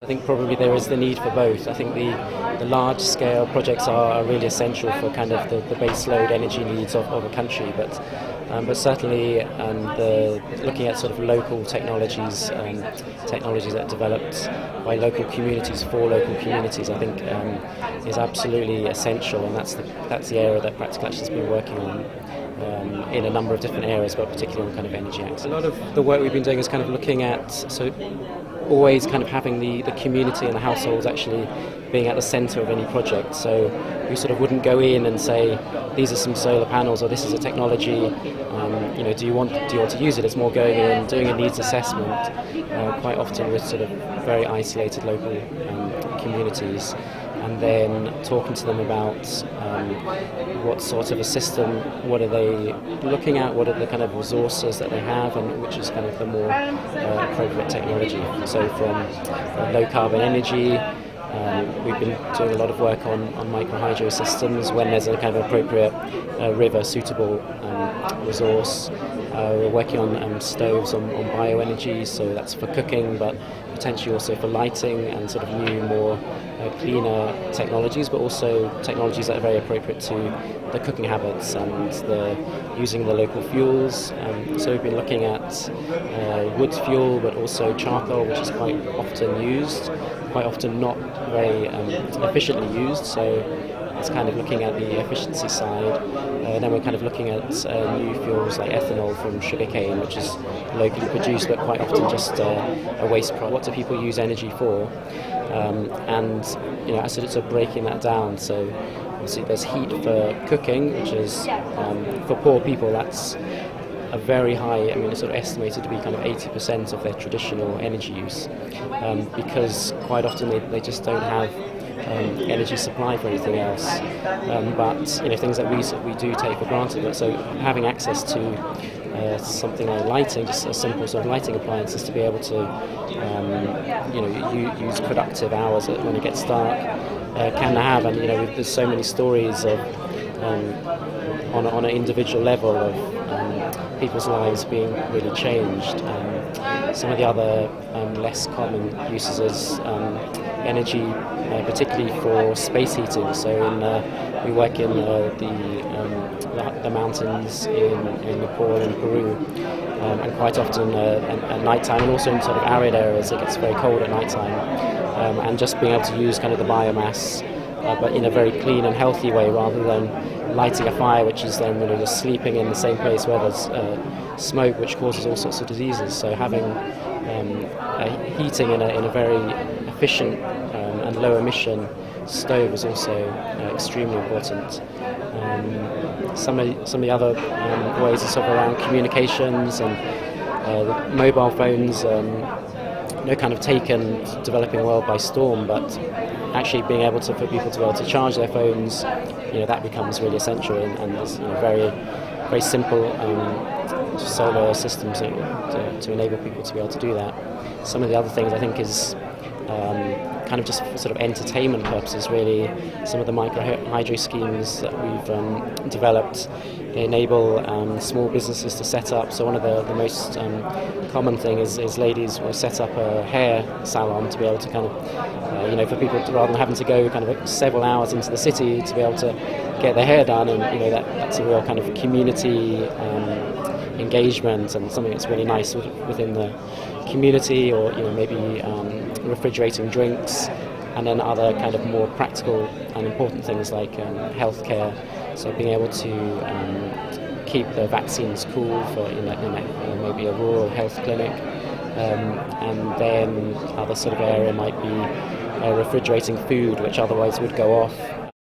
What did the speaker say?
I think probably there is the need for both. I think the, the large scale projects are, really essential for kind of the, the base load energy needs of, of a country, but um, but certainly um, the, looking at sort of local technologies, um, technologies that are developed by local communities for local communities, I think um, is absolutely essential, and that's the, that's the area that Practical Action has been working on um, in a number of different areas, but particularly on kind of energy access. A lot of the work we've been doing is kind of looking at so always kind of having the, the community and the households actually being at the centre of any project. So we sort of wouldn't go in and say these are some solar panels or this is a technology. Um, you know, do you want do you want to use it? It's more going in, doing a needs assessment. Uh, quite often with sort of very isolated local um, communities and then talking to them about um, what sort of a system, what are they looking at, what are the kind of resources that they have, and which is kind of the more uh, appropriate technology. So from uh, low carbon energy. Um, we've been doing a lot of work on, on microhydro systems when there's a kind of appropriate uh, river suitable um, resource. Uh, we're working on um, stoves on, on bioenergy, so that's for cooking, but potentially also for lighting and sort of new, more uh, cleaner technologies, but also technologies that are very appropriate to the cooking habits and the using the local fuels. Um, so we've been looking at uh, wood fuel, but also charcoal, which is quite often used, quite often not very um, efficiently used. So it's kind of looking at the efficiency side. Uh, then we're kind of looking at uh, new fuels like ethanol from sugarcane, which is locally produced but quite often just uh, a waste product. What do people use energy for? Um, and you know, I said it's of breaking that down. So obviously there's heat for cooking, which is um, for poor people. That's a very high, I mean, it's sort of estimated to be kind of 80% of their traditional energy use um, because quite often they, they just don't have um, energy supply for anything else. Um, but you know things that we we do take for granted. So having access to uh, something like lighting, just a simple sort of lighting appliances to be able to um, you know use productive hours when it gets dark uh, can have. And you know there's so many stories of um, on, on an individual level of um, people's lives being really changed. Um, some of the other um, less common uses is um, energy, uh, particularly for space heating. So in, uh, we work in the, um, the, the mountains in, in Nepal and Peru, um, and quite often uh, at, night time, and also in sort of arid areas, it gets very cold at night time. Um, and just being able to use kind of the biomass, uh, but in a very clean and healthy way, rather than lighting a fire, which is then you know just sleeping in the same place where there's uh, smoke, which causes all sorts of diseases. So having um, heating in a, in a very efficient um, and low emission stove is also uh, extremely important. Um, some, of, some of the other um, ways are sort of around communications and uh, mobile phones. Um, you know, kind of taken developing world by storm, but actually being able to for people to be able to charge their phones, you know, that becomes really essential, and, and you know, very very simple um, solar systems to, to, to, enable people to be able to do that. Some of the other things I think is um, kind of just sort of entertainment purposes, really. Some of the micro hydro schemes that we've um, developed enable um, small businesses to set up. So one of the, the most um, common thing is, is ladies will set up a hair salon to be able to kind of, uh, you know, for people to, rather than having to go kind of several hours into the city to be able to get their hair done, and you know that, that's a real kind of community um, engagement and something that's really nice within the community, or you know maybe um, refrigerating drinks, and then other kind of more practical and important things like um, healthcare. So being able to um, keep the vaccines cool for in, a, in a, maybe a rural health clinic, um, and then other sort of area might be uh, refrigerating food, which otherwise would go off